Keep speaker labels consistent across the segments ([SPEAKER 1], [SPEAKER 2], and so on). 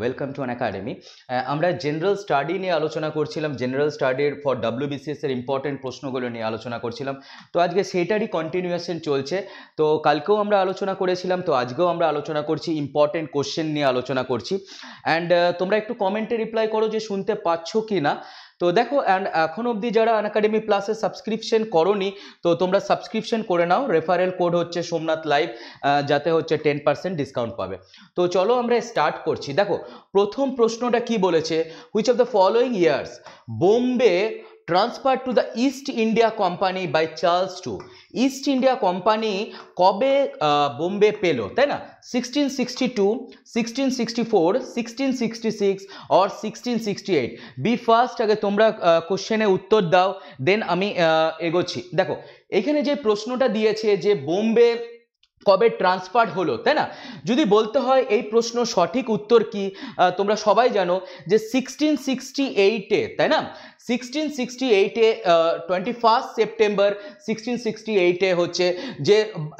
[SPEAKER 1] Welcome to an academy আমরা general study নিয়ে আলোচনা করছিলাম জেনারেল স্টাডির ফর ডাব্লিউবিসিএস এর ইম্পর্টেন্ট প্রশ্নগুলো নিয়ে আলোচনা করছিলাম। তো আজকে সেটারই কন্টিনিউয়েশন চলছে। তো কালকেও আমরা আলোচনা করেছিলাম, তো আজকেও আমরা আলোচনা করছি ইম্পর্টেন্ট কোশ্চেন নিয়ে আলোচনা করছি। অ্যান্ড তোমরা একটু কমেন্টে রিপ্লাই করো যে শুনতে পাচ্ছ কি না তো দেখো অ্যান্ড এখন অবধি যারা আন একাডেমি প্লাসে সাবস্ক্রিপশন করনি, তো তোমরা সাবস্ক্রিপশন করে নাও। রেফারেল কোড হচ্ছে সোমনাথ লাইভ যাতে হচ্ছে টেন পার্সেন্ট ডিসকাউন্ট পাবে। তো চলো আমরা স্টার্ট করছি। দেখো, প্রথম প্রশ্নটা কি বলেছে? Which of the following years Bombay transfer to the East India Company by Charles to East India Company কবে বোম্বে পেল, তাই না? Sixteen sixty two sixteen sixty four sixteen sixty six or sixteen sixty eight be first আগে তোমরা কোশ্চেনে উত্তর দাও দেন আমি এগোচ্ছি। দেখো, এখানে যে প্রশ্নটা দিয়েছে যে বোম্বে কবে ট্রান্সফার হলো, তাই না? যদি বলতে হয় এই প্রশ্ন সঠিক উত্তর কি তোমরা সবাই জানো যে সিক্সটিন সিক্সটি এইটে তাই না? সিক্সটিন সিক্সটি এইটে twenty first September sixteen sixty এইটে হচ্ছে যে,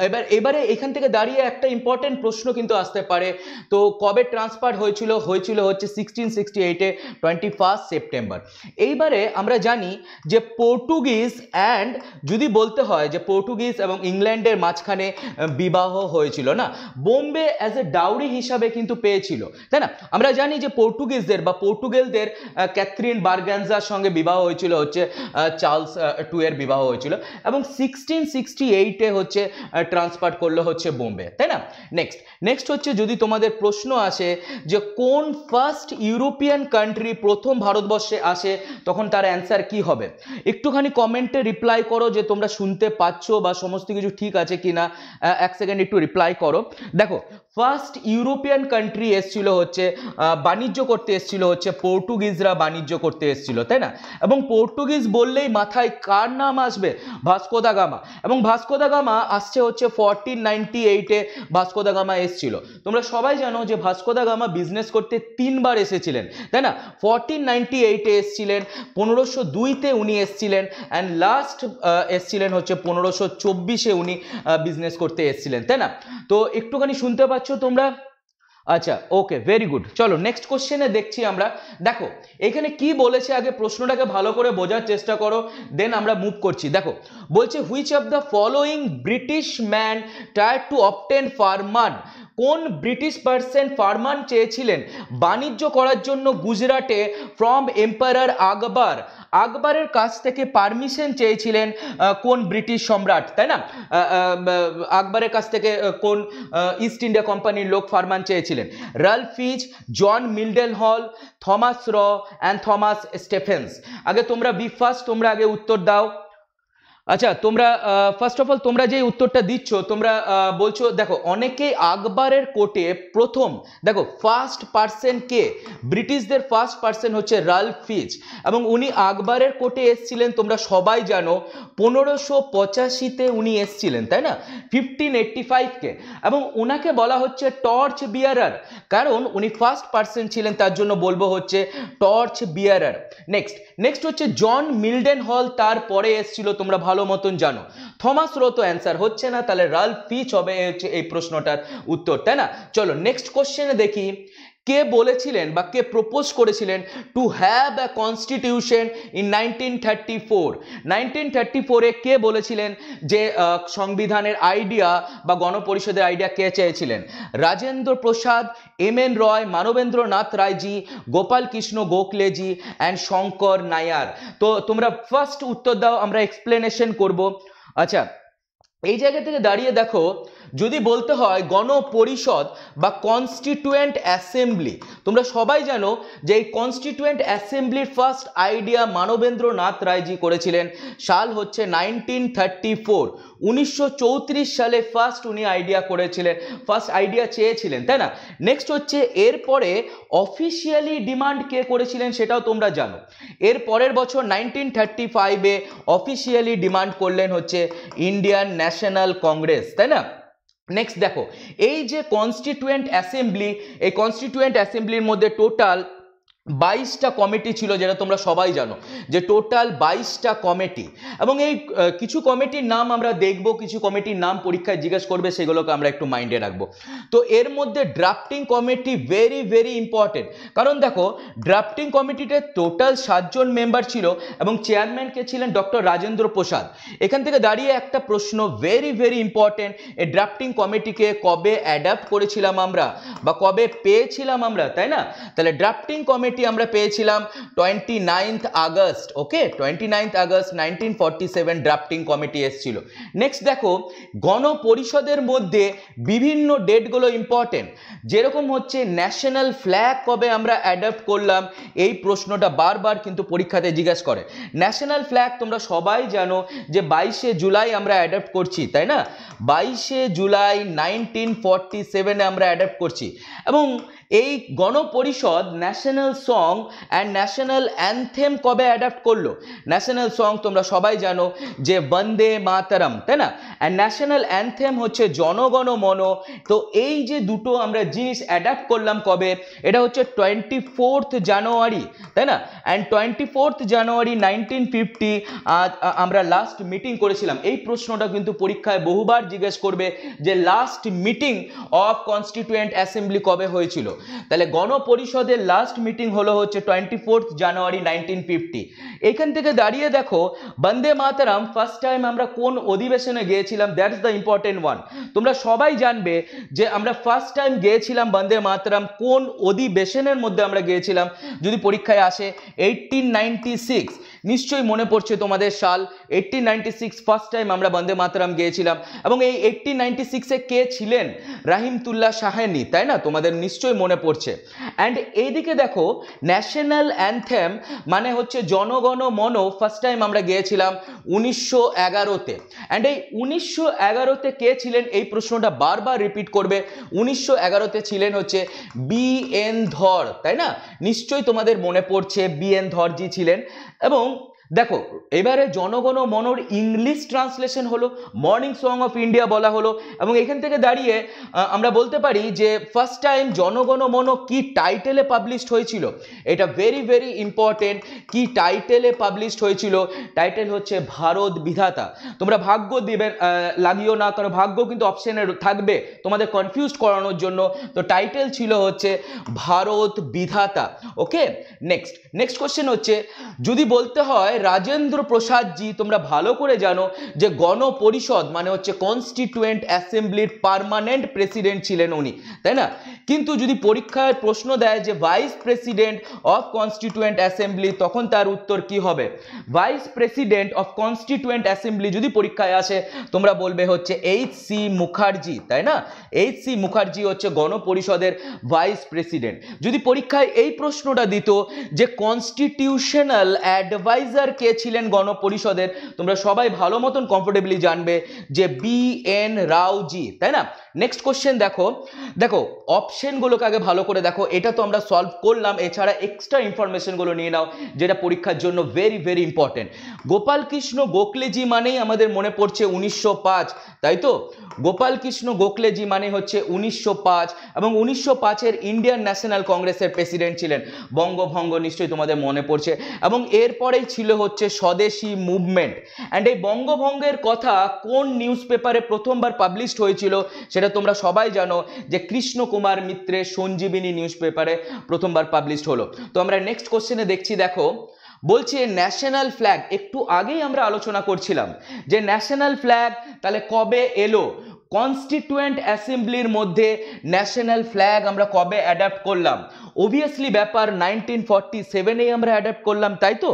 [SPEAKER 1] এবার, এবারে এখান থেকে দাঁড়িয়ে একটা ইম্পর্টেন্ট প্রশ্ন কিন্তু আসতে পারে। তো কবে ট্রান্সফার হয়েছিল? হয়েছিল হচ্ছে সিক্সটিন সিক্সটি এইটে টোয়েন্টি ফার্স্ট সেপ্টেম্বর এইবারে আমরা জানি যে পর্তুগিজ অ্যান্ড যদি বলতে হয় যে পর্তুগিজ এবং ইংল্যান্ডের মাঝখানে বিবাহ হয়েছিল না? বোম্বে অ্যাজ এ ডাউরি হিসাবে কিন্তু পেয়েছিল, তাই না? আমরা জানি যে পর্তুগিজদের বা পর্তুগেলদের ক্যাথরিন বার্গ্যানজার সঙ্গে বিবাহ হয়েছিল হচ্ছে চার্লস টু এর বিবাহ হয়েছিল এবং সিক্সটিন সিক্সটি এইটে হচ্ছে ট্রান্সফার করল হচ্ছে বোম্বে, তাই না? নেক্সট নেক্সট হচ্ছে যদি তোমাদের প্রশ্ন আসে যে কোন ফার্স্ট ইউরোপিয়ান কান্ট্রি প্রথম ভারতবর্ষে আসে, তখন তার অ্যান্সার কি হবে? একটুখানি কমেন্টে রিপ্লাই করো যে তোমরা শুনতে পাচ্ছ বা সমস্ত কিছু ঠিক আছে কি না এক সেকেন্ড একটু রিপ্লাই করো। দেখো ফার্স্ট ইউরোপিয়ান কান্ট্রি এসছিল হচ্ছে বাণিজ্য করতে এসছিল হচ্ছে, পর্তুগিজরা বাণিজ্য করতে এসছিল, তাই না? এবং পর্তুগিজ বললেই মাথায় কার নাম আসবে? Vasco da Gama. এবং ভাস্কোদা গামা আসছে হচ্ছে ফোরটিন নাইনটি এইটে ভাস্কোদা গামা এসছিল। তোমরা সবাই জানো যে ভাস্কোদা গামা বিজনেস করতে তিনবার এসেছিলেন, তাই না? ফোরটিন নাইনটি এইটে এসছিলেন, পনেরোশো দুইতে উনি এসছিলেন অ্যান্ড লাস্ট এসছিলেন হচ্ছে পনেরোশো চব্বিশে উনি বিজনেস করতে এসছিলেন, তাই না? তো একটুখানি শুনতে পাচ্ছ তোমরা? আচ্ছা ওকে ভেরি গুড চলো নেক্সট কোশ্চেনে দেখছি আমরা। দেখো, এখানে কি বলেছে? আগে প্রশ্নটাকে ভালো করে বোঝার চেষ্টা করো দেন আমরা মুভ করছি। দেখো, বলছে which of the following British man try to obtain ফার্মান কোন ব্রিটিশ পার্সন ফারমান চেয়েছিলেন? বাণিজ্য করার জন্য গুজরাটে ফ্রম এম্পায়ার আকবর। আকবরের কাছ থেকে পারমিশন চেয়েছিলেন কোন ব্রিটিশ সম্রাট, তাই না? আকবরের কাছ থেকে কোন ইস্ট ইন্ডিয়া কোম্পানির লোক ফারমান চেয়েছিলেন? রালফিজ জন মিল্ডেন হল থমাস র অ্যান্ড থমাস স্টেফেন্স। আগে তোমরা বি ফার্স্ট, তোমরা আগে উত্তর দাও। আচ্ছা তোমরা ফার্স্ট অফ অল তোমরা যে উত্তরটা দিচ্ছ, তোমরা বলছো, দেখো, অনেকেই আকবরের কোর্টে প্রথম, দেখো ফার্স্ট পার্সন কে? ব্রিটিশদের ফার্স্ট পার্সন হচ্ছে রাল ফিজ। এবং উনি আকবরের কোর্টে এসছিলেন, তোমরা সবাই জানো, পনেরোশো পঁচাশিতে উনি এসছিলেন, তাই না? ফিফটিন এইটটি ফাইভকে এবং ওনাকে বলা হচ্ছে টর্চ বিয়ারার কারণ উনি ফার্স্ট পার্সন ছিলেন, তার জন্য বলব হচ্ছে টর্চ বিয়ারার নেক্সট নেক্সট হচ্ছে জন মিল্ডেন হল তারপরে এসছিল, তোমরা মতন জানো। থমাস রো তো অ্যান্সার হচ্ছে না, তাহলে রাল ফিচ হবে এই প্রশ্নটার উত্তর, তাই না? চলো নেক্সট কোশ্চেনে দেখি। কে বলেছিলেন বা কে প্রপোজ করেছিলেন to have a constitution in nineteen thirty four nineteen thirty ফোরে কে বলেছিলেন যে সংবিধানের আইডিয়া বা গণপরিষদের আইডিয়া কে চেয়েছিলেন? রাজেন্দ্র প্রসাদ, এম এন রয়, মানবেন্দ্রনাথ রায়জি, গোপাল কৃষ্ণ গোখলেজি অ্যান্ড শঙ্কর নায়ার। তো তোমরা ফার্স্ট উত্তর দাও, আমরা এক্সপ্লেনেশন করব। আচ্ছা এই জায়গা থেকে দাঁড়িয়ে দেখো যদি বলতে হয় গণপরিষদ বা কনস্টিটুয়েন্ট অ্যাসেম্বলি তোমরা সবাই জানো যে এই কনস্টিটুয়েন্ট অ্যাসেম্বলির ফার্স্ট আইডিয়া মানবেন্দ্রনাথ রায়জি করেছিলেন। সাল হচ্ছে নাইনটিন থার্টি ফোর উনিশশো চৌত্রিশ সালে ফার্স্ট উনি আইডিয়া করেছিলেন ফার্স্ট আইডিয়া চেয়েছিলেন, তাই না? নেক্সট হচ্ছে এরপরে অফিসিয়ালি ডিমান্ড কে করেছিলেন সেটাও তোমরা জানো। এর পরের বছর নাইনটিন থার্টি ফাইভে অফিসিয়ালি ডিমান্ড করলেন হচ্ছে ইন্ডিয়ান ন্যাশনাল কংগ্রেস তাই না? নেক্সট দেখো এই যে কনস্টিটুয়েন্ট অ্যাসেম্বলি এই কনস্টিটুয়েন্ট অ্যাসেম্বলির মধ্যে টোটাল বাইশটা কমিটি ছিল যেটা তোমরা সবাই জানো, যে টোটাল বাইশটা কমিটি। এবং এই কিছু কমিটির নাম আমরা দেখব, কিছু কমিটির নাম পরীক্ষায় জিজ্ঞেস করবে, সেগুলোকে আমরা একটু মাইন্ডে রাখব। তো এর মধ্যে drafting committee very very important কারণ দেখো, ড্রাফটিং কমিটিতে টোটাল সাতজন মেম্বার ছিল, এবং চেয়ারম্যান কে ছিলেন ডক্টর রাজেন্দ্র প্রসাদ। এখান থেকে দাঁড়িয়ে একটা প্রশ্ন ভেরি ভেরি ইম্পর্টেন্ট এই ড্রাফটিং কমিটিকে কবে অ্যাডাপ্ট করেছিলাম আমরা, বা কবে পেয়েছিলাম আমরা, তাই না? তাহলে ড্রাফটিং কমিটি আমরা পেয়েছিলাম twenty ninth August okay twenty ninth August nineteen forty seven drafting committee এসেছিল। নেক্সট দেখো, গণপরিষদের মধ্যে বিভিন্ন ডেটগুলো ইম্পর্টেন্ট যেরকম হচ্ছে ন্যাশনাল ফ্ল্যাগ কবে আমরা অ্যাডাপ্ট করলাম, এই প্রশ্নটা বারবার কিন্তু পরীক্ষাতে জিজ্ঞাসা করে। ন্যাশনাল ফ্ল্যাগ তোমরা সবাই জানো যে বাইশে জুলাই আমরা অ্যাডাপ্ট করছি, তাই না? বাইশে জুলাই নাইনটিন ফর্টি সেভেনে আমরা অ্যাডাপ্ট করছি। এবং এই গণপরিষদ national song and national anthem কবে অ্যাডাপ্ট করল? ন্যাশনাল সং তোমরা সবাই জানো যে বন্দে মাতারাম, তাই না? অ্যান্ড ন্যাশনাল অ্যানথেম হচ্ছে জনগণ মন। তো এই যে দুটো আমরা জিনিস অ্যাডাপ্ট করলাম কবে? এটা হচ্ছে টোয়েন্টি ফোর্থ জানুয়ারি তাই না? And twenty fourth January nineteen fifty আমরা লাস্ট মিটিং করেছিলাম। এই প্রশ্নটা কিন্তু পরীক্ষায় বহুবার জিজ্ঞেস করবে যে last meeting of constituent assembly কবে হয়েছিল? তাহলে গণপরিষদের লাস্ট মিটিং হলো হচ্ছে twenty fourth January nineteen fifty এখান থেকে দাঁড়িয়ে দেখো, বন্দে মাতারাম ফার্স্ট টাইম আমরা কোন অধিবেশনে গিয়েছিলাম দ্যাটস দ্য ইম্পর্টেন্ট ওয়ান তোমরা সবাই জানবে যে আমরা ফার্স্ট টাইম গিয়েছিলাম বন্দে মাতারাম, কোন অধিবেশনের মধ্যে আমরা গিয়েছিলাম, যদি পরীক্ষায় আসে এইটিন নাইনটি সিক্স নিশ্চয়ই মনে পড়ছে তোমাদের সাল। Eighteen ninety six first time আমরা বন্দে মাতারাম গিয়েছিলাম। এবং এই এইটিন নাইনটি সিক্সে কে ছিলেন? রাহিমতুল্লাহ সাহেনি, তাই না? তোমাদের নিশ্চয়ই মনে পড়ছে। অ্যান্ড এইদিকে দেখো ন্যাশনাল অ্যান্থেম মানে হচ্ছে জনগণ মন ফার্স্ট টাইম আমরা গিয়েছিলাম উনিশশো এগারোতে। অ্যান্ড এই উনিশশো এগারোতে কে ছিলেন? এই প্রশ্নটা বারবার রিপিট করবে। উনিশশো এগারোতে ছিলেন হচ্ছে বি এন ধর, তাই না? নিশ্চয়ই তোমাদের মনে পড়ছে বি এন ধরজি ছিলেন। এবং দেখো এবারে জনগণ মনর ইংলিশ ট্রান্সলেশন হলো মর্নিং সং অফ ইন্ডিয়া বলা হলো এবং এখান থেকে দাঁড়িয়ে আমরা বলতে পারি যে ফার্স্ট টাইম জনগণ মন কি টাইটেলে পাবলিশড হয়েছিল? এটা ভেরি ভেরি ইম্পর্টেন্ট কি টাইটেলে পাবলিশড হয়েছিল? টাইটেল হচ্ছে ভারত বিধাতা। তোমরা ভাগ্য আহ, লাগিও না কারণ ভাগ্য কিন্তু অপশনে থাকবে তোমাদের কনফিউজ করানোর জন্য। তো টাইটেল ছিল হচ্ছে ভারত বিধাতা। ওকে নেক্সট নেক্সট কোশ্চেন হচ্ছে যদি বলতে হয় রাজেন্দ্র প্রসাদজি তোমরা ভালো করে জানো যে গণপরিষদ মানে হচ্ছে কনস্টিটিউয়েন্ট অ্যাসেম্বলির পার্মানেন্ট প্রেসিডেন্ট ছিলেন উনি, তাই না? কিন্তু যদি পরীক্ষায় প্রশ্ন দেয় যে vice president of constituent assembly তখন তার উত্তর কি হবে? Vice president of constituent assembly যদি পরীক্ষায় আসে, তোমরা বলবে হচ্ছে এইচ সি মুখার্জি, তাই না? এইচ সি মুখার্জি হচ্ছে গণপরিষদের ভাইস প্রেসিডেন্ট যদি পরীক্ষায় এই প্রশ্নটা দিত যে কনস্টিটিউশনাল অ্যাডভাইজার কে ছিলেন গণপরিষদের? তোমরা সবাই ভালো মতন কমফোর্টেবলি জানবে যে বি এন রাওজি, তাই না? নেক্সট কোশ্চেন দেখো। দেখো অপশনগুলোকে আগে ভালো করে দেখো। এটা তো আমরা সলভ করলাম। এছাড়া এক্সট্রা ইনফরমেশনগুলো নিয়ে নাও, যেটা পরীক্ষার জন্য very very important Gopal Krishna গোখলেজি মানেই আমাদের মনে পড়ছে উনিশশো পাঁচ, তাই তো? গোপাল কৃষ্ণ গোখলেজি মানে হচ্ছে উনিশশো পাঁচ এবং উনিশশো পাঁচের ইন্ডিয়ান ন্যাশনাল কংগ্রেসের প্রেসিডেন্ট ছিলেন। বঙ্গভঙ্গ নিশ্চয়ই তোমাদের মনে পড়ছে। এবং এরপরেই ছিল হচ্ছে স্বদেশী মুভমেন্ট। অ্যান্ড এই বঙ্গভঙ্গের কথা কোন নিউজ পেপারে প্রথমবার পাবলিশড হয়েছিল সেটা তোমরা সবাই জানো যে কৃষ্ণ কুমার মিত্রের সঞ্জীবিনী নিউজ পেপারে প্রথমবার পাবলিশড হলো। তো আমরা নেক্সট কোশ্চেনে দেখছি, দেখো, বলছে ন্যাশনাল ফ্ল্যাগ একটু আগেই আমরা আলোচনা করছিলাম যে ন্যাশনাল ফ্ল্যাগ তাহলে কবে এলো? কনস্টিটিউয়েন্ট অ্যাসেম্বলির মধ্যে ন্যাশনাল ফ্ল্যাগ আমরা কবে অ্যাডাপ্ট করলাম? অবভিয়াসলি ব্যাপার নাইনটিন ফর্টি সেভেনেই আমরা অ্যাডাপ্ট করলাম, তাই তো?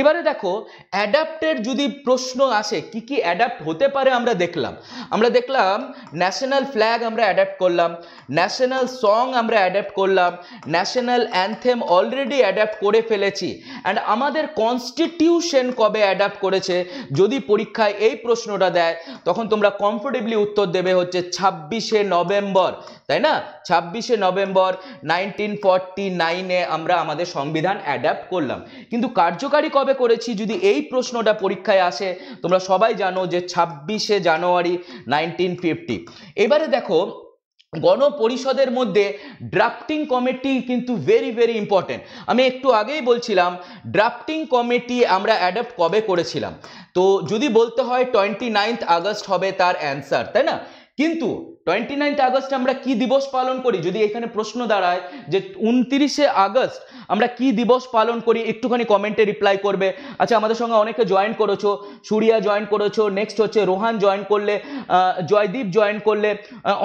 [SPEAKER 1] এবারে দেখো অ্যাডাপ্টের যদি প্রশ্ন আসে, কি কি অ্যাডাপ্ট হতে পারে আমরা দেখলাম। আমরা দেখলাম ন্যাশনাল ফ্ল্যাগ আমরা অ্যাডাপ্ট করলাম ন্যাশনাল সং আমরা অ্যাডাপ্ট করলাম ন্যাশনাল অ্যানথেম অলরেডি অ্যাডাপ্ট করে ফেলেছি। অ্যান্ড আমাদের কনস্টিটিউশন কবে অ্যাডাপ্ট করেছে? যদি পরীক্ষায় এই প্রশ্নটা দেয়, তখন তোমরা কমফোর্টেবলি উত্তর দেবে হচ্ছে ছাব্বিশে নভেম্বর, তাই না? ছাব্বিশে নভেম্বর নাইনটিন ফর্টি নাইনে আমরা আমাদের সংবিধান অ্যাডাপ্ট করলাম। কিন্তু কার্যকারী কবে করেছি? যদি এই প্রশ্নটা পরীক্ষায় আসে, তোমরা সবাই জানো যে ছাব্বিশে জানুয়ারি নাইনটিন ফিফটি এবারে দেখো গণপরিষদের মধ্যে ড্রাফটিং কমিটি কিন্তু ভেরি ভেরি ইম্পর্টেন্ট আমি একটু আগেই বলছিলাম ড্রাফটিং কমিটি আমরা অ্যাডাপ্ট কবে করেছিলাম? তো যদি বলতে হয় টোয়েন্টি নাইনথ আগস্ট হবে তার অ্যান্সার তাই না? কিন্তু টোয়েন্টি নাইনথ আগস্ট আমরা কি দিবস পালন করি? যদি এখানে প্রশ্ন দাঁড়ায় যে উনত্রিশে আগস্ট আমরা কি দিবস পালন করি, একটুখানি কমেন্টে রিপ্লাই করবে। আচ্ছা আমাদের সঙ্গে অনেকে জয়েন করেছ, সুরিয়া জয়েন করেছ নেক্সট হচ্ছে রোহান জয়েন করলে জয়দীপ জয়েন করলে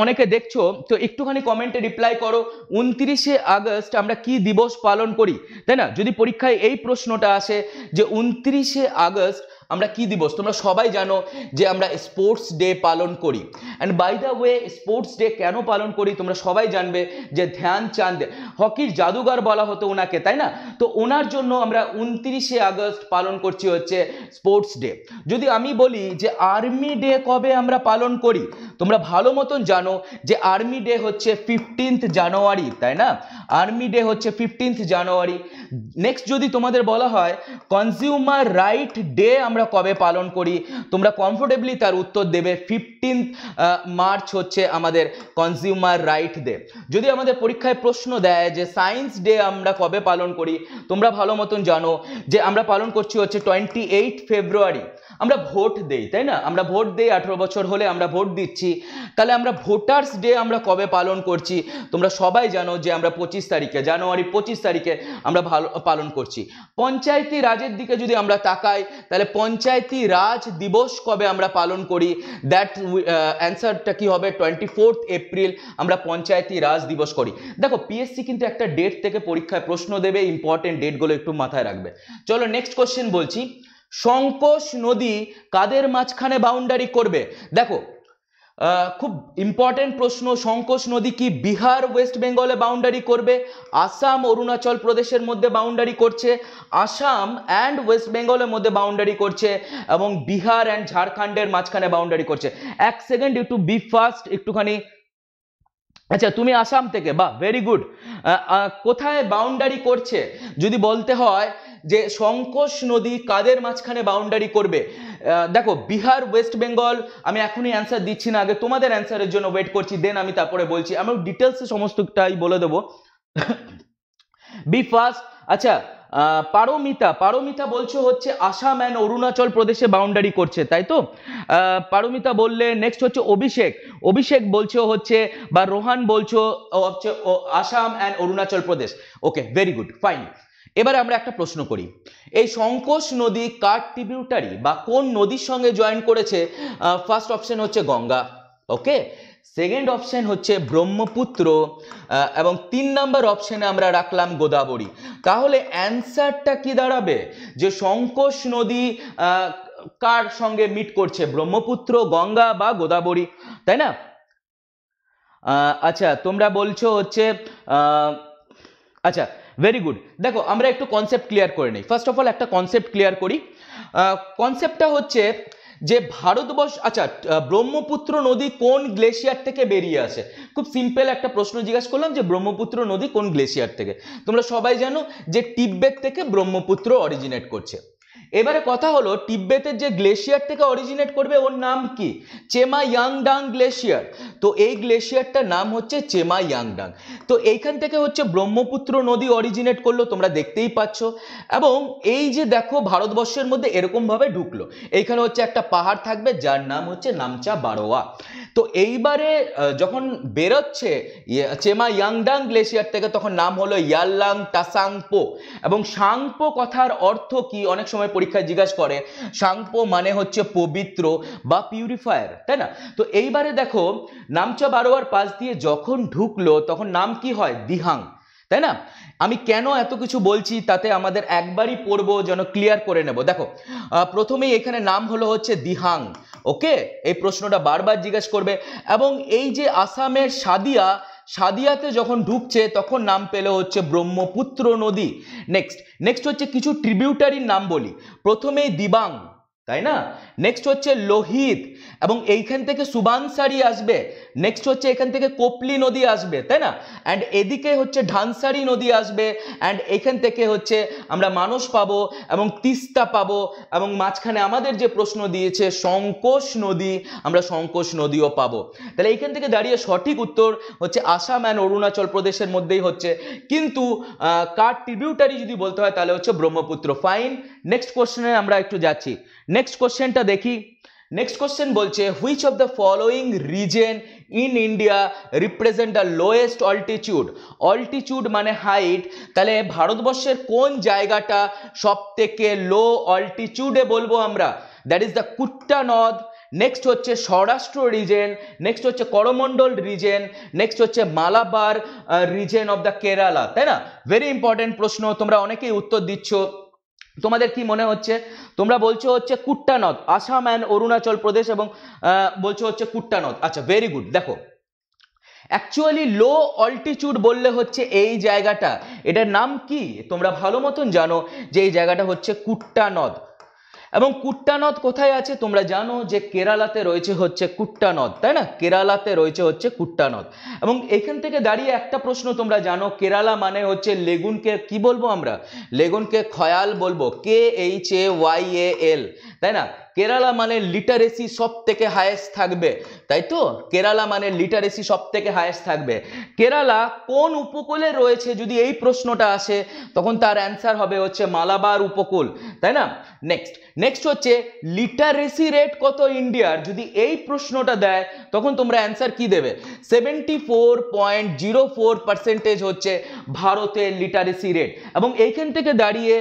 [SPEAKER 1] অনেকে দেখছ, তো একটুখানি কমেন্টে রিপ্লাই করো, উনত্রিশে আগস্ট আমরা কি দিবস পালন করি? তাই না? যদি পরীক্ষায় এই প্রশ্নটা আসে যে উনত্রিশে আগস্ট আমরা কি দিবস? তোমরা সবাই জানো যে আমরা স্পোর্টস ডে পালন করি। And by the way sports day কেন পালন করি? তোমরা সবাই জানবে যে ধ্যানচাঁদ, হকির জাদুঘর বলা হতো ওনাকে তাই না? তো ওনার জন্য আমরা উনত্রিশে আগস্ট পালন করছি হচ্ছে স্পোর্টস ডে যদি আমি বলি যে আর্মি ডে কবে আমরা পালন করি, তোমরা ভালো মতন জানো যে আর্মি ডে হচ্ছে ফিফটিন্থ জানুয়ারি তাই না? আর্মি ডে হচ্ছে ফিফটিন্থ জানুয়ারি নেক্সট যদি তোমাদের বলা হয় কনজিউমার রাইট ডে আমরা কবে পালন করি? তোমরা কমফোর্টেবলি তার উত্তর দেবে ফিফটিন্থ মার্চ হচ্ছে আমাদের কনজিউমার রাইট ডে যদি আমাদের পরীক্ষায় প্রশ্ন দেয় যে সায়েন্স ডে আমরা কবে পালন করি, তোমরা ভালো মতন জানো যে আমরা পালন করছি হচ্ছে টোয়েন্টি এইট ফেব্রুয়ারি আমরা ভোট দেই, তাই না? আমরা ভোট দেই, আঠেরো বছর হলে আমরা ভোট দিচ্ছি। তাহলে আমরা ভোটার্স ডে আমরা কবে পালন করছি? তোমরা সবাই জানো যে আমরা পঁচিশ তারিখে, জানুয়ারি পঁচিশ তারিখে আমরা ভালো, পালন করছি। পঞ্চায়েতি রাজের দিকে যদি আমরা তাকাই, তাহলে পঞ্চায়েতি রাজ দিবস কবে আমরা পালন করি? দ্যাট অ্যান্সারটা কি হবে? টোয়েন্টি ফোর্থ এপ্রিল আমরা পঞ্চায়েতি রাজ দিবস করি। দেখো পিএসসি কিন্তু একটা ডেট থেকে পরীক্ষায় প্রশ্ন দেবে ইম্পর্টেন্ট ডেটগুলো একটু মাথায় রাখবে। চলো নেক্সট কোশ্চেন বলছি। সংকোষ নদী কাদের মাঝখানে বাউন্ডারি করবে? দেখো খুব ইম্পর্টেন্ট প্রশ্ন সংকোষ নদী কি বিহার ওয়েস্ট বেঙ্গলে বাউন্ডারি করবে? আসাম, অরুণাচল প্রদেশের মধ্যে বাউন্ডারি করছে, আসাম অ্যান্ড ওয়েস্ট বেঙ্গলের মধ্যে বাউন্ডারি করছে এবং বিহার অ্যান্ড ঝাড়খণ্ডের মাঝখানে বাউন্ডারি করছে। এক সেকেন্ড একটু বি ফার্স্ট একটুখানি। আচ্ছা তুমি আসাম থেকে, বাহ ভেরি গুড কোথায় বাউন্ডারি করছে? যদি বলতে হয় যে সংকোষ নদী কাদের মাঝখানে বাউন্ডারি করবে? দেখো, বিহার ওয়েস্ট বেঙ্গল আমি এখনই অ্যান্সার দিচ্ছি না, আগে তোমাদের অ্যান্সারের জন্য ওয়েট করছি দেন আমি তারপরে বলছি। আমি ডিটেলসে সমস্তটাই বলে দেবো। বি ফার্স্ট আচ্ছা পারমিতা পারমিতা বলছো হচ্ছে আসাম অ্যান্ড অরুণাচল প্রদেশে বাউন্ডারি করছে, তাই তো? পারমিতা বললে নেক্সট হচ্ছে অভিষেক। অভিষেক বলছো হচ্ছে, বা রোহান বলছো হচ্ছে Assam and Arunachal Pradesh. Okay very good fine এবারে আমরা একটা প্রশ্ন করি। এই সংকোষ নদী কার ট্রিবিউটারি বা কোন নদীর সঙ্গে জয়েন করেছে? ফার্স্ট অপশন হচ্ছে গঙ্গা ওকে সেকেন্ড অপশন হচ্ছে ব্রহ্মপুত্র এবং তিন নাম্বার অপশনে আমরা রাখলাম গোদাবরী। তাহলে অ্যান্সারটা কি দাঁড়াবে? যে সংকোষ নদী কার সঙ্গে মিট করছে? ব্রহ্মপুত্র, গঙ্গা বা গোদাবরী, তাই না? আচ্ছা তোমরা বলছো হচ্ছে আচ্ছা ভেরি গুড দেখো, আমরা একটু কনসেপ্ট ক্লিয়ার করে নিই। ফার্স্ট অফ অল একটা কনসেপ্ট ক্লিয়ার করি। কনসেপ্টটা হচ্ছে যে ভারতবর্ষ আচ্ছা ব্রহ্মপুত্র নদী কোন গ্লেশিয়ার থেকে বেরিয়ে আসে? খুব সিম্পল একটা প্রশ্ন জিজ্ঞাসা করলাম যে ব্রহ্মপুত্র নদী কোন গ্লেশিয়ার থেকে? তোমরা সবাই জানো যে তিব্বেত থেকে ব্রহ্মপুত্র অরিজিনেট করছে। এবারে কথা হলো তিব্বেতের যে গ্লেশিয়ার থেকে অরিজিনেট করবে ওর নাম কি? Chemayungdung glacier. তো এই গ্লেশিয়ারটার নাম হচ্ছে চেমা ইয়াংডাং তো এইখান থেকে হচ্ছে ব্রহ্মপুত্র নদী অরিজিনেট করল, তোমরা দেখতেই পাচ্ছ। এবং এই যে দেখো ভারতবর্ষের মধ্যে এরকমভাবে ঢুকলো। এইখানে হচ্ছে একটা পাহাড় থাকবে, যার নাম হচ্ছে নামচা বারোয়া। তো এইবারে যখন বেরোচ্ছে, ইয়ে- চেমা ইয়াংডাং গ্লেশিয়ার থেকে, তখন নাম হলো ইয়াল্লাং টাসাংপো এবং সাংপো কথার অর্থ কি? অনেক সময় পরীক্ষায় জিজ্ঞাসা করে, সাংপো মানে হচ্ছে পবিত্র বা পিউরিফায়ার তাই না? তো এইবারে দেখো, নামচা বারোয়ার পাশ দিয়ে যখন ঢুকলো, তখন নাম কি হয়? দিহাং, তাই না? আমি কেন এত কিছু বলছি তাতে আমাদের একবারই পড়ব, যেন ক্লিয়ার করে নেব। দেখো প্রথমেই এখানে নাম হলো হচ্ছে দিহাং, ওকে? এই প্রশ্নটা বারবার জিজ্ঞেস করবে। এবং এই যে আসামের সাদিয়া সাদিয়াতে যখন ঢুকছে, তখন নাম পেল হচ্ছে ব্রহ্মপুত্র নদী। নেক্সট নেক্সট হচ্ছে কিছু ট্রিবিউটারির নাম বলি। প্রথমেই দিবাং। তাই না? নেক্সট হচ্ছে লোহিত এবং এইখান থেকে সুবানসারি আসবে। নেক্সট হচ্ছে এখান থেকে কোপলি নদী আসবে, তাই না? অ্যান্ড এদিকে হচ্ছে ঢানসারি নদী আসবে অ্যান্ড এখান থেকে হচ্ছে আমরা মানস পাবো এবং তিস্তা পাবো এবং মাঝখানে আমাদের যে প্রশ্ন দিয়েছে, সংকোষ নদী, আমরা সংকোষ নদীও পাবো। তাহলে এইখান থেকে দাঁড়িয়ে সঠিক উত্তর হচ্ছে আসাম অ্যান্ড অরুণাচল প্রদেশের মধ্যেই হচ্ছে। কিন্তু কার ট্রিবিউটারি যদি বলতে হয় তাহলে হচ্ছে ব্রহ্মপুত্র। ফাইন নেক্সট কোশ্চেনে আমরা একটু যাচ্ছি। নেক্সট কোশ্চেনটা দেখি। নেক্সট কোশ্চেন বলছে which of the following region in India represent the lowest altitude altitude মানে হাইট তাহলে ভারতবর্ষের কোন জায়গাটা সব থেকে লো অল্টিটিউডে বলব আমরা? দ্যাট ইজ দ্য কুট্টা নদ নেক্সট হচ্ছে সৌরাষ্ট্র রিজেন নেক্সট হচ্ছে করমণ্ডল রিজেন নেক্সট হচ্ছে Malabar region of the Kerala তাই না? ভেরি ইম্পর্টেন্ট প্রশ্ন, তোমরা অনেকেই উত্তর দিচ্ছ। তোমাদের কি মনে হচ্ছে? তোমরা বলছো হচ্ছে কুট্টানদ, আসাম অ্যান্ড অরুণাচল প্রদেশ এবং বলছো হচ্ছে কুট্টানদ। আচ্ছা ভেরি গুড দেখো। অ্যাকচুয়ালি লো অল্টিচুড বললে হচ্ছে এই জায়গাটা। এটার নাম কি? তোমরা ভালো মতন জানো যে এই জায়গাটা হচ্ছে কুট্টানদ। এবং কুট্টানদ কোথায় আছে তোমরা জানো যে কেরালাতে রয়েছে হচ্ছে কুট্টানদ, তাই না? কেরালাতে রয়েছে হচ্ছে কুট্টানদ। এবং এখান থেকে দাঁড়িয়ে একটা প্রশ্ন তোমরা জানো, কেরালা মানে হচ্ছে লেগুনকে কি বলব আমরা? লেগুনকে খয়াল বলব, K H A Y A এল, তাই না? কেরালা মানে লিটারেসি সব থেকে হায়েস্ট থাকবে। তাই তো কেরালা মানে লিটারেসি সব থেকে হায়েস্ট থাকবে। কেরালা কোন উপকূলে রয়েছে? যদি এই প্রশ্নটা আসে, তখন তার অ্যান্সার হবে হচ্ছে মালাবার উপকূল, তাই না? নেক্সট নেক্সট হচ্ছে লিটারেসি রেট কত ইন্ডিয়ার? যদি এই প্রশ্নটা দেয়, তখন তোমরা অ্যান্সার কি দেবে? Seventy four point zero four percentage হচ্ছে ভারতের লিটারেসি রেট এবং এইখান থেকে দাঁড়িয়ে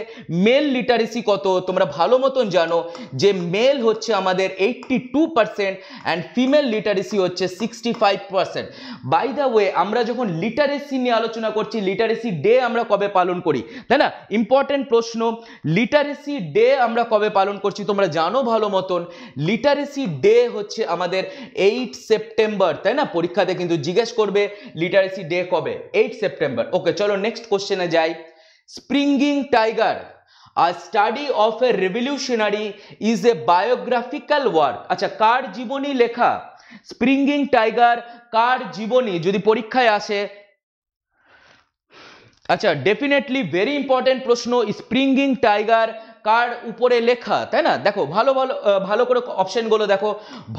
[SPEAKER 1] মেল লিটারেসি কত? তোমরা ভালো মতন জানো যে মেল হচ্ছে আমাদের eighty two percent and female literacy হচ্ছে sixty five percent by the way আমরা যখন লিটারেসি নিয়ে আলোচনা করছি লিটারেসি ডে আমরা কবে পালন করি? তাই না? ইম্পর্টেন্ট প্রশ্ন লিটারেসি ডে আমরা কবে পালন করছি? তোমরা জানো ভালো মতন লিটারেসি ডে হচ্ছে আমাদের এইট সেপ্টেম্বর তাই না? পরীক্ষাতে কিন্তু জিজ্ঞেস করবে লিটারেসি ডে কবে? এইট সেপ্টেম্বর ওকে চলো নেক্সট কোশ্চেনে যাই। Springing tiger a study of a revolutionary is a biographical work আচ্ছা কার জীবনী লেখা? স্প্রিঙ্গিং টাইগার কার জীবনী যদি পরীক্ষায় আসে? আচ্ছা ডেফিনেটলি ভেরি ইম্পর্টেন্ট প্রশ্ন স্প্রিঙ্গিং টাইগার কার উপরে লেখা, তাই না? দেখো, ভালো ভালো ভালো করে অপশনগুলো দেখো।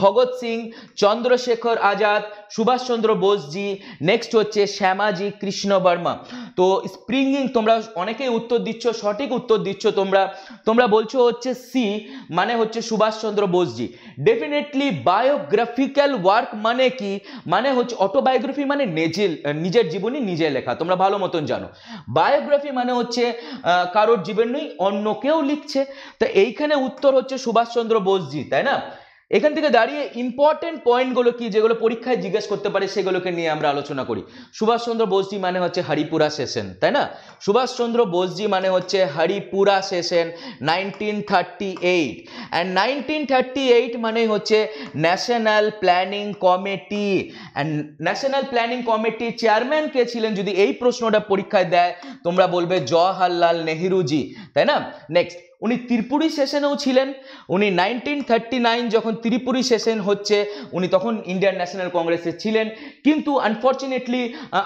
[SPEAKER 1] ভগৎ সিং, চন্দ্রশেখর আজাদ সুভাষচন্দ্র বোসজি নেক্সট হচ্ছে শ্যামাজি কৃষ্ণ বর্মা। তো স্প্রিঙ্গিং তোমরা অনেকেই উত্তর দিচ্ছ, সঠিক উত্তর দিচ্ছ তোমরা। তোমরা বলছো হচ্ছে সি মানে হচ্ছে Subhash Chandra Bose ji. Definitely biographical work মানে কি? মানে হচ্ছে অটোবায়োগ্রাফি মানে নিজের নিজের জীবনী নিজে লেখা, তোমরা ভালো মতন জানো। বায়োগ্রাফি মানে হচ্ছে কারোর জীবনী অন্য কেউ লিখছে তো এইখানে উত্তর হচ্ছে সুভাষচন্দ্র বোসজি তাই না? এখান থেকে দাঁড়িয়ে ইম্পর্টেন্ট পয়েন্টগুলো কি যেগুলো পরীক্ষায় জিজ্ঞেস করতে পারে সেগুলোকে নিয়ে আমরা আলোচনা করি। সুভাষচন্দ্র বোসজি মানে হচ্ছে হরিপুরা সেশন তাই না? সুভাষচন্দ্র বোসজি মানে হচ্ছে Haripura session nineteen thirty eight and nineteen thirty eight মানে হচ্ছে national planning committee and national planning কমিটির চেয়ারম্যান কে ছিলেন যদি এই প্রশ্নটা পরীক্ষায় দেয়, তোমরা বলবে জওয়াহরলাল নেহরুজি, তাই না? নেক্সট উনি ত্রিপুরি সেশনেও ছিলেন। উনি নাইনটিন থার্টি নাইন যখন ত্রিপুরি সেশন হচ্ছে, উনি তখন ইন্ডিয়ান ন্যাশনাল কংগ্রেসে ছিলেন। কিন্তু আনফর্চুনেটলি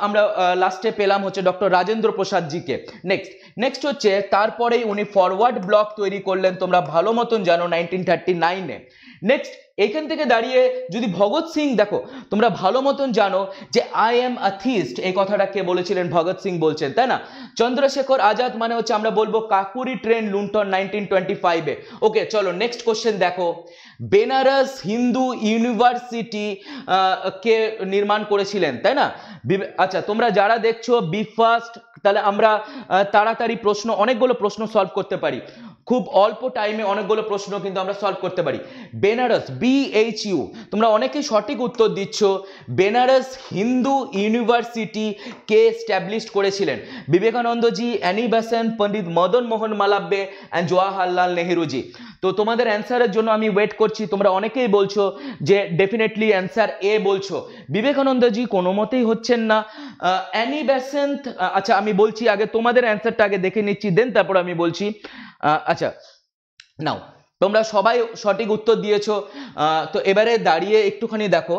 [SPEAKER 1] আমরা লাস্টে পেলাম হচ্ছে ডক্টর রাজেন্দ্র প্রসাদজিকে নেক্সট নেক্সট হচ্ছে, তারপরেই উনি ফরওয়ার্ড ব্লক তৈরি করলেন, তোমরা ভালো মতন জানো নাইনটিন থার্টি নাইনে নেক্সট এখান থেকে দাঁড়িয়ে যদি ভগৎ সিং, দেখো, তোমরা ভালো মতন জানো যে আই এম আথিস্ট এই কথাটা কে বলেছিলেন? ভগৎ সিং বলছেন, তাই না? চন্দ্রশেখর আজাদ মানে হচ্ছে আমরা বলব কাকুরি ট্রেন লুন্টন নাইনটিন টোয়েন্টি ফাইভে ওকে চলো নেক্সট কোশ্চেন দেখো। বেনারস হিন্দু ইউনিভার্সিটি কে নির্মাণ করেছিলেন, তাই না? আচ্ছা তোমরা যারা দেখছ বি ফার্স্ট তাহলে আমরা তাড়াতাড়ি প্রশ্ন, অনেকগুলো প্রশ্ন সলভ করতে পারি। খুব অল্প টাইমে অনেকগুলো প্রশ্ন কিন্তু আমরা সলভ করতে পারি। বেনারস বিএইচ ইউ তোমরা অনেকেই সঠিক উত্তর দিচ্ছ। বেনারস হিন্দু ইউনিভার্সিটি কে স্ট্যাবলিশ করেছিলেন? Vivekananda ji Annie Besant Pandit Madan Mohan Malaviya and Jawaharlal Nehru ji তো তোমাদের অ্যান্সারের জন্য আমি ওয়েট করছি। তোমরা অনেকেই বলছো যে ডেফিনেটলি অ্যান্সার এ বলছো। বিবেকানন্দজি কোনো মতেই হচ্ছেন না। অ্যানি বেসেন্ট আচ্ছা আমি বলছি আগে তোমাদের অ্যান্সারটা আগে দেখে নিচ্ছি দেন তারপর আমি বলছি। আচ্ছা নাও, তোমরা সবাই সঠিক উত্তর দিয়েছ। তো এবারে দাঁড়িয়ে একটুখানি দেখো।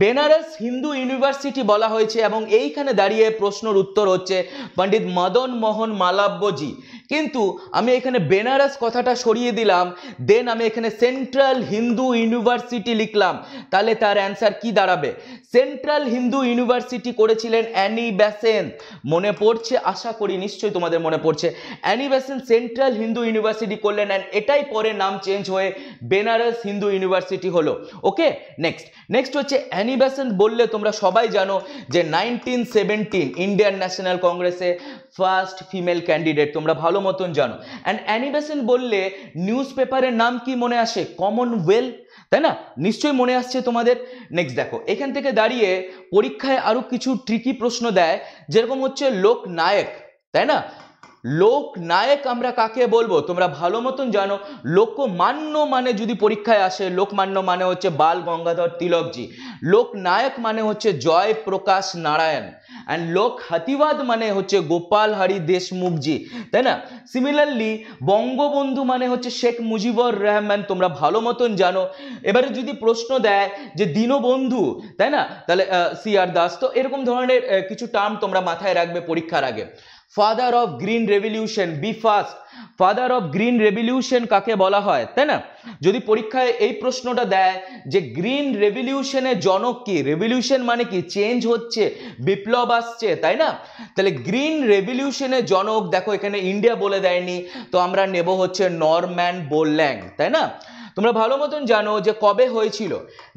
[SPEAKER 1] বেনারস হিন্দু ইউনিভার্সিটি বলা হয়েছে এবং এইখানে দাঁড়িয়ে প্রশ্নর উত্তর হচ্ছে পণ্ডিত মদন মোহন মালাব্যজি। কিন্তু আমি এখানে বেনারস কথাটা সরিয়ে দিলাম দেন আমি এখানে সেন্ট্রাল হিন্দু ইউনিভার্সিটি লিখলাম। তাহলে তার অ্যান্সার কি দাঁড়াবে? সেন্ট্রাল হিন্দু ইউনিভার্সিটি করেছিলেন অ্যানি ব্যাসেন মনে পড়ছে? আশা করি নিশ্চয়ই তোমাদের মনে পড়ছে। Annie Besant central Hindu university করলেন অ্যান্ড এটাই পরে নাম চেঞ্জ হয়ে বেনারস হিন্দু ইউনিভার্সিটি হলো। ওকে নেক্সট নেক্সট হচ্ছে অ্যানি ব্যাসেন বললে তোমরা সবাই জানো যে নাইনটিন সেভেন্টিন ইন্ডিয়ান ন্যাশনাল কংগ্রেসে ফার্স্ট ফিমেল ক্যান্ডিডেট তোমরা ভালো মতন জানো। অ্যান্ড অ্যানি বেসেন্ট বললে নিউজ পেপারের নাম কি মনে আসে? কমনওয়েলথ তাই না? নিশ্চয়ই মনে আসছে তোমাদের। নেক্সট দেখো, এখান থেকে দাঁড়িয়ে পরীক্ষায় আরও কিছু ট্রিকি প্রশ্ন দেয়, যেরকম হচ্ছে লোকনায়ক তাই না? লোকনায়ক আমরা কাকে বলব? তোমরা ভালো মতন জানো লোকমান্য মানে যদি পরীক্ষায় আসে লোকমান্য মানে হচ্ছে বাল গঙ্গাধর তিলকজি লোকনায়ক মানে হচ্ছে জয় প্রকাশ নারায়ণ। অ্যান্ড লোক হাতিবাদ মানে হচ্ছে গোপাল হারি দেশমুখজি তাই না? সিমিলারলি বঙ্গবন্ধু মানে হচ্ছে শেখ মুজিবুর রহমান তোমরা ভালো মতন জানো। এবারে যদি প্রশ্ন দেয় যে দীনবন্ধু, তাই না? তাহলে সি আর দাস, তো এরকম ধরনের কিছু টার্ম তোমরা মাথায় রাখবে পরীক্ষার আগে। Father of green revolution B first father of green revolution কাকে বলা হয়? তাই না? যদি পরীক্ষায় এই প্রশ্নটা দেয় যে গ্রিন রেভলিউশনের জনক কি? রেভলিউশন মানে কি? চেঞ্জ হচ্ছে, বিপ্লব আসছে, তাই না? তাহলে গ্রিন রেভলিউশনের জনক, দেখো এখানে ইন্ডিয়া বলে দেয়নি, তো আমরা নেব হচ্ছে নরম্যান বোল্যাং তাই না? তোমরা ভালো মতন জানো যে কবে হয়েছিল?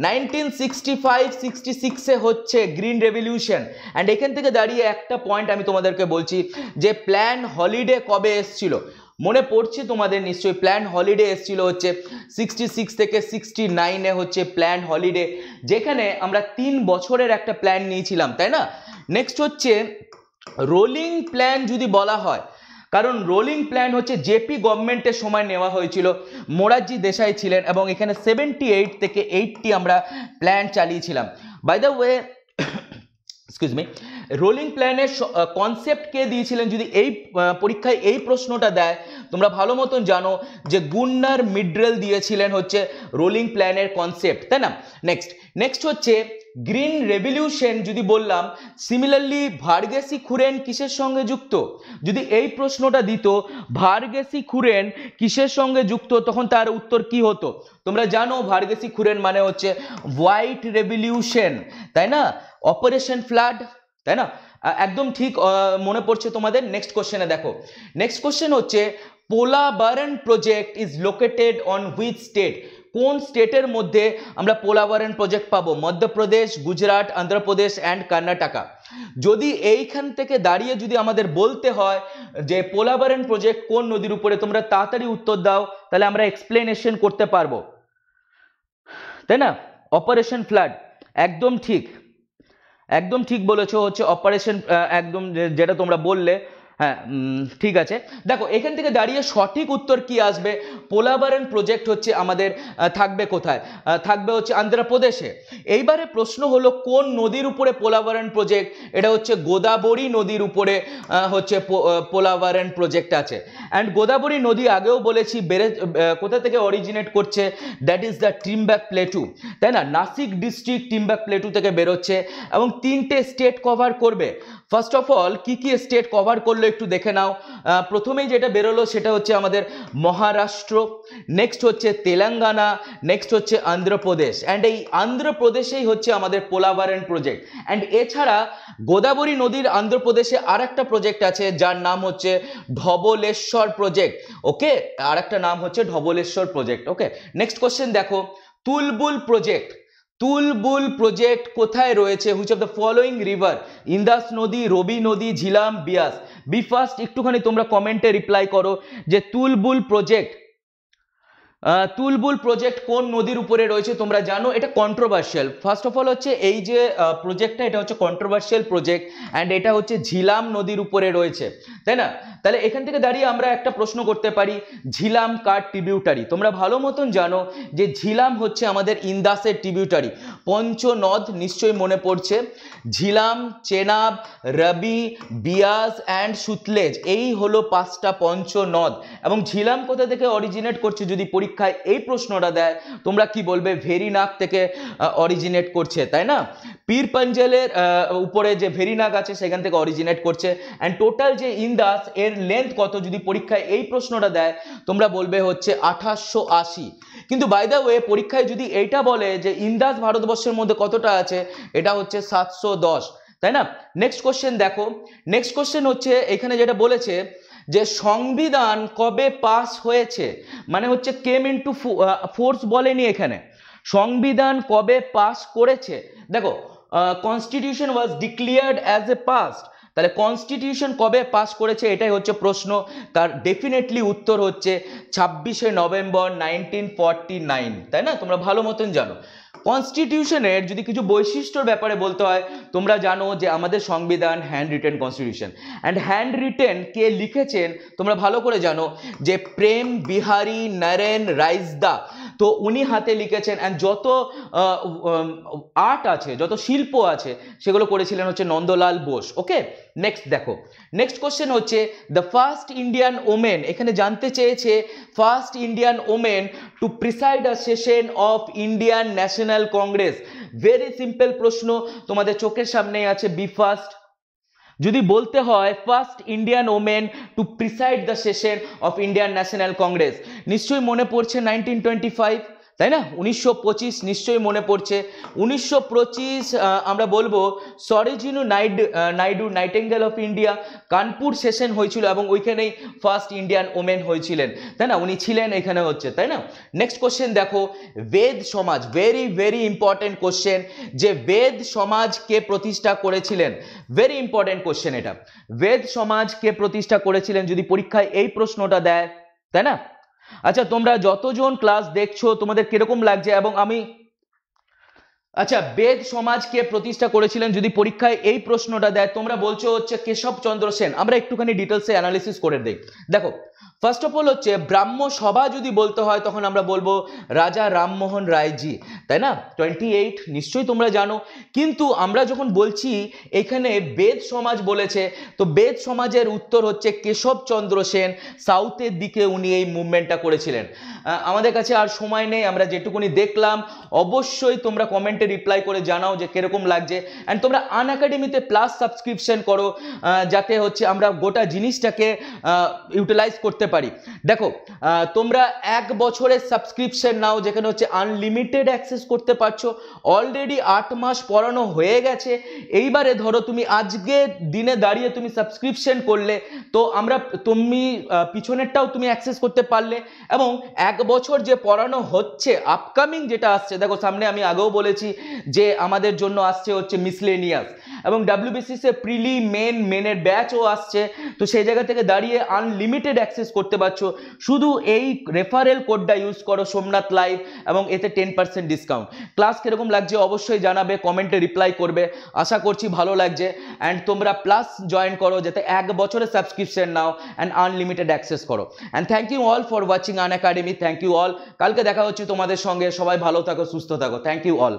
[SPEAKER 1] নাইনটিন সিক্সটি ফাইভ সিক্সটি সিক্সে হচ্ছে গ্রিন রেভলিউশন অ্যান্ড এখান থেকে দাঁড়িয়ে একটা পয়েন্ট আমি তোমাদেরকে বলছি যে প্ল্যান হলিডে কবে এসছিল? মনে পড়ছে তোমাদের নিশ্চয়ই প্ল্যান হলিডে এসছিল হচ্ছে সিক্সটি সিক্স থেকে সিক্সটি নাইনে হচ্ছে প্ল্যান হলিডে যেখানে আমরা তিন বছরের একটা প্ল্যান নিয়েছিলাম, তাই না? নেক্সট হচ্ছে রোলিং প্ল্যান যদি বলা হয় কারণ রোলিং প্ল্যান হচ্ছে জেপি গভর্নমেন্টের সময় নেওয়া হয়েছিল। মোরারজি দেশাই ছিলেন এবং এখানে সেভেন্টি এইট থেকে এইটটি আমরা plan চালিয়েছিলাম। By the way excuse me rolling প্ল্যানের কনসেপ্ট কে দিয়েছিলেন যদি এই পরীক্ষায় এই প্রশ্নটা দেয়, তোমরা ভালো মতন জানো যে গুন্নার মিড্রেল দিয়েছিলেন হচ্ছে রোলিং প্ল্যানের কনসেপ্ট তাই না? নেক্সট নেক্সট হচ্ছে গ্রিন রেভলিউশন যদি বললাম সিমিলারলি ভার্গেসি খুরেন কিসের সঙ্গে যুক্ত? যদি এই প্রশ্নটা দিত ভার্গেসি খুরেন কিসের সঙ্গে যুক্ত, তখন তার উত্তর কি হতো? তোমরা জানো ভার্গেসি খুরেন মানে হচ্ছে হোয়াইট রেভলিউশন তাই না? অপারেশন ফ্লাড তাই না? একদম ঠিক মনে পড়ছে তোমাদের? নেক্সট কোশ্চেনে দেখো। নেক্সট কোশ্চেন হচ্ছে Pola Polavaram project is located on which state কোন স্টেটের মধ্যে আমরা পোলাবারন প্রজেক্ট পাবো? মধ্যপ্রদেশ, গুজরাট, অন্ধ্রপ্রদেশ অ্যান্ড কর্ণাটকা। যদি এইখান থেকে দাঁড়িয়ে যদি আমাদের বলতে হয় যে পোলাবারন প্রজেক্ট কোন নদীর উপরে, তোমরা তাড়াতাড়ি উত্তর দাও, তাহলে আমরা এক্সপ্লেনেশন করতে পারব। তাই না? অপারেশন ফ্লাড একদম ঠিক। একদম ঠিক বলেছ, হচ্ছে অপারেশন একদম যেটা তোমরা বললে। হ্যাঁ ঠিক আছে। দেখো, এখান থেকে দাঁড়িয়ে সঠিক উত্তর কি আসবে? পোলাবারন প্রজেক্ট হচ্ছে আমাদের থাকবে কোথায়? থাকবে হচ্ছে অন্ধ্রপ্রদেশে এইবারে প্রশ্ন হলো, কোন নদীর উপরে পোলাবারন প্রজেক্ট এটা হচ্ছে গোদাবরী নদীর উপরে হচ্ছে পোলাবারন প্রজেক্ট আছে। অ্যান্ড গোদাবরী নদী আগেও বলেছি, বেড়ে কোথা থেকে অরিজিনেট করছে? That is the Trimbak plateau তাই না? নাসিক ডিস্ট্রিক্ট টিমব্যাক প্লেটু থেকে বেরোচ্ছে এবং তিনটে স্টেট কভার করবে। ফার্স্ট অফ অল কি কি স্টেট কভার করল একটু দেখে নাও। প্রথমেই যেটা বেরোলো সেটা হচ্ছে আমাদের মহারাষ্ট্র নেক্সট হচ্ছে তেলেঙ্গানা নেক্সট হচ্ছে অন্ধ্রপ্রদেশ অ্যান্ড এই অন্ধ্রপ্রদেশেই হচ্ছে আমাদের পোলাভারেন প্রজেক্ট অ্যান্ড এছাড়া গোদাবরী নদীর অন্ধ্রপ্রদেশে আর একটা প্রজেক্ট আছে, যার নাম হচ্ছে ধবলেশ্বর প্রজেক্ট ওকে আর একটা নাম হচ্ছে Dhavaleshwar project okay next question দেখো। তুলবুল প্রজেক্ট তুলবুল প্রজেক্ট কোথায় রয়েছে? Which of the following river Indus নদী, রবি নদী, ঝিলাম, বিয়াস। বি ফার্স্ট একটুখানি তোমরা কমেন্টে রিপ্লাই করো যে তুলবুল প্রজেক্ট তুলবুল প্রজেক্ট কোন নদীর উপরে রয়েছে তোমরা জানো, এটা কন্ট্রোভার্সিয়াল ফার্স্ট অফ অল হচ্ছে এই যে প্রজেক্টটা এটা হচ্ছে কন্ট্রোভার্সিয়াল প্রজেক্ট অ্যান্ড এটা হচ্ছে ঝিলাম নদীর উপরে রয়েছে। তাই না? তাহলে এখান থেকে দাঁড়িয়ে আমরা একটা প্রশ্ন করতে পারি, ঝিলাম কার ট্রিবিউটারি তোমরা ভালো মতন জানো যে ঝিলাম হচ্ছে আমাদের ইন্দাসের ট্রিবিউটারি পঞ্চনদ নিশ্চয়ই মনে পড়ছে। ঝিলাম, চেনাব, রবি বিয়াস অ্যান্ড সুতলেজ, এই হলো পাঁচটা পঞ্চনদ। এবং ঝিলাম কোথা থেকে অরিজিনেট করছে যদি পরীক্ষায় এই প্রশ্নটা দেয়, তোমরা কি বলবে ভেরিনাগ থেকে অরিজিনেট করছে, তাই না? পীর পাঞ্জেলের উপরে যে ভেরিনাগ আছে, সেখান থেকে অরিজিনেট করছে অ্যান্ড টোটাল যে ইন্দাস, এর লেন্থ কত, যদি পরীক্ষায় এই প্রশ্নটা দেয়, তোমরা বলবে হচ্ছে আঠাশশো আশি। কিন্তু বাই দ্য ওয়ে পরীক্ষায় যদি এইটা বলে যে ইন্দাস ভারতবর্ষের মধ্যে কতটা আছে, এটা হচ্ছে সাতশো দশ, তাই না? নেক্সট কোশ্চেন দেখো নেক্সট কোশ্চেন হচ্ছে, এখানে যেটা বলেছে যে সংবিধান কবে পাস হয়েছে? মানে হচ্ছে কেম ইন্টু ফোর্স বলেনি এখানে। সংবিধান কবে পাস করেছে? দেখো constitution was declared as a past তাহলে কনস্টিটিউশন কবে পাস করেছে এটাই হচ্ছে প্রশ্ন। তার ডেফিনেটলি উত্তর হচ্ছে ছাব্বিশে নভেম্বর নাইনটিন নাইন তাই না? তোমরা ভালো মতন জানো। কনস্টিটিউশনের যদি কিছু বৈশিষ্ট্যর ব্যাপারে বলতে হয়, তোমরা জানো যে আমাদের সংবিধান hand written constitution and hand written কে লিখেছেন, তোমরা ভালো করে জানো যে প্রেম বিহারী নরেন রাইজদা তো উনি হাতে লিখেছেন অ্যান্ড যত আর্ট আছে, যত শিল্প আছে, সেগুলো করেছিলেন হচ্ছে নন্দলাল বোস ওকে নেক্সট দেখো নেক্সট কোশ্চেন হচ্ছে দ্য ফার্স্ট ইন্ডিয়ান ওমেন এখানে জানতে চেয়েছে first Indian women to preside a session of Indian national congress very simple প্রশ্ন, তোমাদের চোখের সামনেই আছে বি ফার্স্ট যদি বলতে হয় first Indian women to preside the session of Indian national congress নিশ্চয়ই মনে পড়ছে নাইনটিন টোয়েন্টি ফাইভ তাই না? উনিশশো পঁচিশ নিশ্চয়ই মনে পড়ছে। উনিশশো পঁচিশ আমরা বলব Sarojini Naidu Naidu, nightingale of India, Kanpur session হয়েছিল এবং ওইখানেই ফার্স্ট ইন্ডিয়ান ওমেন হয়েছিলেন। তাই না? উনি ছিলেন এখানে হচ্ছে, তাই না? নেক্সট কোশ্চেন দেখো, বেদ সমাজ ভেরি ভেরি ইম্পর্টেন্ট কোশ্চেন যে বেদ সমাজ কে প্রতিষ্ঠা করেছিলেন? ভেরি ইম্পর্টেন্ট কোশ্চেন এটা। বেদ সমাজ কে প্রতিষ্ঠা করেছিলেন যদি পরীক্ষায় এই প্রশ্নটা দেয়, তাই না? আচ্ছা তোমরা যতজন ক্লাস দেখছ, তোমাদের কীরকম লাগছে? এবং আমি আচ্ছা বেদ সমাজকে প্রতিষ্ঠা করেছিলেন যদি পরীক্ষায় এই প্রশ্নটা দেয়, তোমরা বলছো হচ্ছে কেশব চন্দ্র সেন। আমরা একটুখানি ডিটেলসে অ্যানালিসিস করে দেই। দেখো ফার্স্ট অফ অল হচ্ছে, ব্রাহ্ম সভা যদি বলতে হয়, তখন আমরা বলব রাজা রামমোহন রায়জি, তাই না? টোয়েন্টি এইট নিশ্চয়ই তোমরা জানো। কিন্তু আমরা যখন বলছি, এখানে বেদ সমাজ বলেছে, তো বেদ সমাজের উত্তর হচ্ছে কেশবচন্দ্র সেন সাউথের দিকে উনি এই মুভমেন্টটা করেছিলেন। আমাদের কাছে আর সময় নেই, আমরা যেটুকুনি দেখলাম, অবশ্যই তোমরা কমেন্টে রিপ্লাই করে জানাও যে কীরকম লাগছে। অ্যান্ড তোমরা আন একাডেমিতে প্লাস সাবস্ক্রিপশন করো যাতে হচ্ছে আমরা গোটা জিনিসটাকে ইউটিলাইজ করতে পারি। দেখো তোমরা এক বছরের সাবস্ক্রিপশন নাও, যেখানে হচ্ছে আনলিমিটেড অ্যাক্সেস করতে পারছ। অলরেডি আট মাস পড়ানো হয়ে গেছে। এইবারে ধরো তুমি আজকে দিনে দাঁড়িয়ে তুমি সাবস্ক্রিপশন করলে, তো আমরা, তুমি পিছনেরটাও তুমি অ্যাক্সেস করতে পারলে। এবং এক বছর যে পড়ানো হচ্ছে আপকামিং যেটা আসছে, দেখো সামনে আমি আগেও বলেছি যে আমাদের জন্য আসছে হচ্ছে মিসলেনিয়াস এবং ডাব্লিউবিসিসে প্রিলি মেন মেনের ব্যাচও আসছে। তো সেই জায়গা থেকে দাঁড়িয়ে আনলিমিটেড অ্যাক্সেস করতে পারছ। শুধু এই রেফারেল কোডটা ইউজ করো সোমনাথ লাইভ এবং এতে টেন পার্সেন্ট ডিসকাউন্ট ক্লাস কীরকম লাগছে অবশ্যই জানাবে কমেন্টে রিপ্লাই করবে। আশা করছি ভালো লাগছে। অ্যান্ড তোমরা প্লাস জয়েন করো যাতে এক বছরের সাবস্ক্রিপশন নাও অ্যান্ড আনলিমিটেড অ্যাক্সেস করো। And thank you all for watching Unacademy thank you all কালকে দেখা হচ্ছে তোমাদের সঙ্গে। সবাই ভালো থাকো, সুস্থ থাকো। Thank you all